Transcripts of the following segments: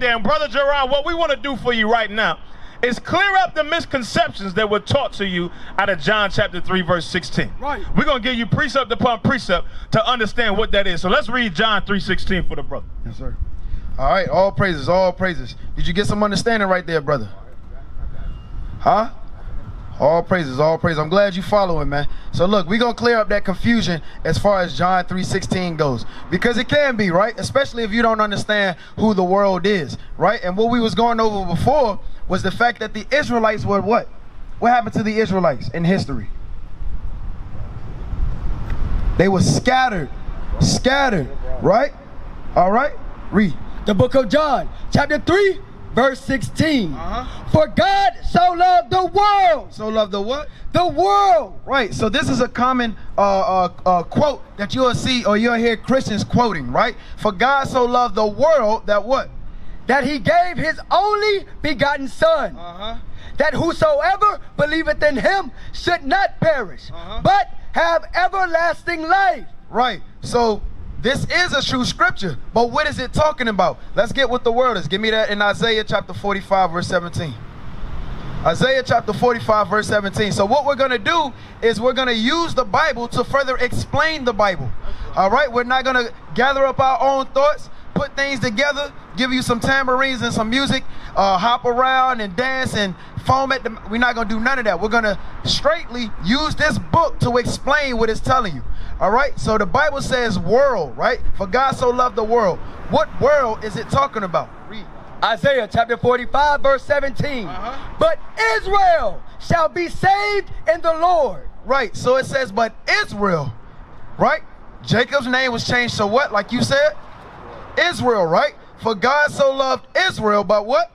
Damn, Brother Gerard, what we want to do for you right now is clear up the misconceptions that were taught to you out of John chapter 3, verse 16. Right. We're going to give you precept upon precept to understand what that is. So let's read John 3:16 for the brother. Yes, sir. All right, all praises, all praises. Did you get some understanding right there, brother? Huh? All praises, all praises. I'm glad you following, man. So look, we're gonna clear up that confusion as far as John 3:16 goes. Because it can be, right? Especially if you don't understand who the world is, right? And what we was going over before was the fact that the Israelites were what? What happened to the Israelites in history? They were scattered. Scattered, right? All right? Read. The book of John, chapter 3, verse 16. Uh-huh. For God so loved the world, So love the what? the world. Right. So this is a common uh, uh, uh, quote that you'll see or you'll hear Christians quoting, right? For God so loved the world that what? that he gave his only begotten son, Uh-huh. that whosoever believeth in him should not perish, Uh-huh. but have everlasting life. Right. So this is a true scripture, but what is it talking about? Let's get what the word is. Give me that in Isaiah chapter 45, verse 17. Isaiah chapter 45, verse 17. So, what we're going to do is we're going to use the Bible to further explain the Bible. All right? We're not going to gather up our own thoughts, put things together, give you some tambourines and some music, uh, hop around and dance and foam at the. We're not going to do none of that. We're going to straightly use this book to explain what it's telling you. All right? So, the Bible says world, right? For God so loved the world. What world is it talking about? Read. Isaiah chapter 45, verse 17. Uh-huh. But Israel shall be saved in the Lord. Right. So it says, but Israel, right? Jacob's name was changed to what? Like you said? Israel, right? For God so loved Israel, but what?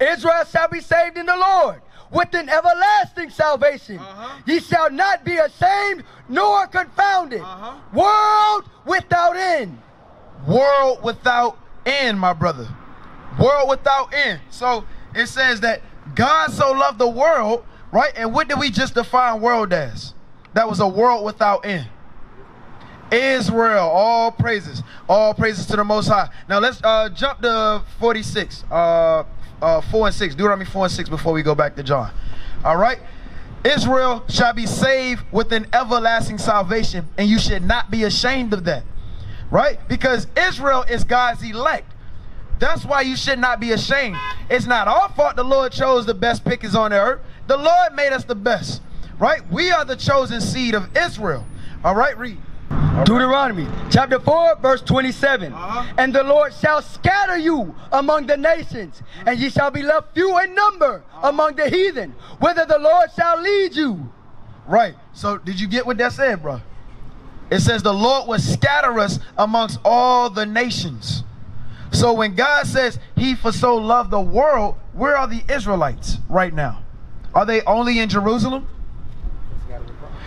Israel shall be saved in the Lord with an everlasting salvation. Uh-huh. Ye shall not be ashamed nor confounded. Uh-huh. World without end. World without end, my brother. World without end. So it says that God so loved the world, right? And what did we just define world as? That was a world without end. Israel, all praises, all praises to the Most High. Now let's uh, jump to 46, uh, uh, 4 and 6. Deuteronomy 4 and 6 before we go back to John. All right? Israel shall be saved with an everlasting salvation, and you should not be ashamed of that. Right? Because Israel is God's elect. That's why you should not be ashamed. It's not our fault the Lord chose the best pickers on the earth. The Lord made us the best. Right? We are the chosen seed of Israel. All right, read. Deuteronomy chapter 4, verse 27. Uh-huh. And the Lord shall scatter you among the nations, and ye shall be left few in number among the heathen, whither the Lord shall lead you. Right. So did you get what that said, bro? It says the Lord will scatter us amongst all the nations. So when God says he for so loved the world, where are the Israelites right now? Are they only in Jerusalem?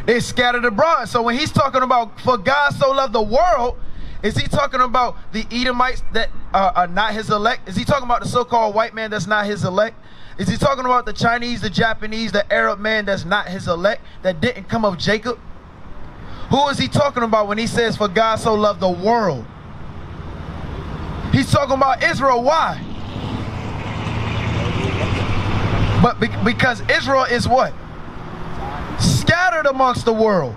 They scattered abroad. So when he's talking about for God so loved the world, is he talking about the Edomites that are, are not his elect? Is he talking about the so-called white man that's not his elect? Is he talking about the Chinese, the Japanese, the Arab man that's not his elect, that didn't come of Jacob? Who is he talking about when he says, For God so loved the world? He's talking about Israel. Why? But be- because Israel is what? Scattered amongst the world.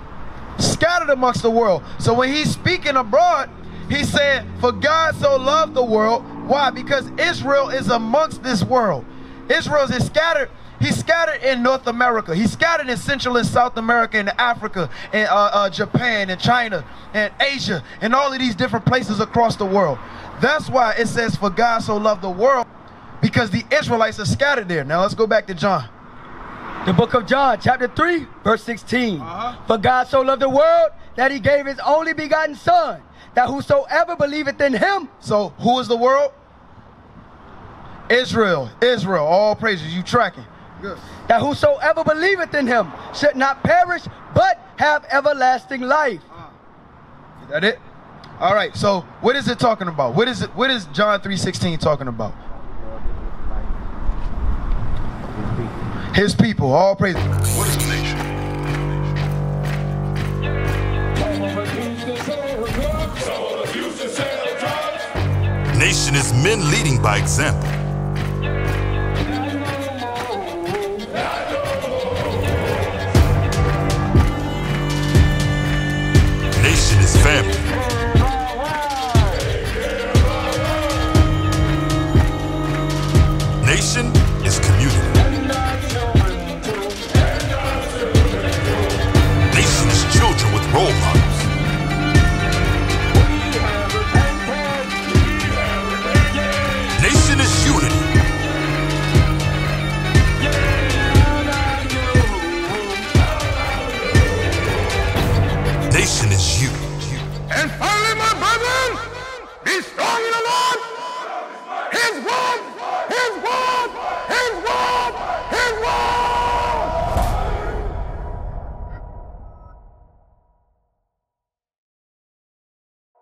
Scattered amongst the world. So when he's speaking abroad, he said, For God so loved the world. Why? Because Israel is amongst this world. Israel is scattered. He's scattered in North America. He's scattered in Central and South America and Africa and uh, uh, Japan and China and Asia and all of these different places across the world. That's why it says, For God so loved the world, because the Israelites are scattered there. Now let's go back to John. The book of John, chapter 3, verse 16. Uh-huh. For God so loved the world that he gave his only begotten Son, that whosoever believeth in him So who is the world? Israel. Israel. All praises. You tracking. Good. that whosoever believeth in him should not perish, but have everlasting life. Is that it? All right. So what is it talking about? What is it? What is John 3:16 talking about? His people. All praise. What is a nation? Nation is men leading by example. Nation is family. Nation Nation is unity. Nation is. And finally, my brethren, be strong in the Lord. His word, His word.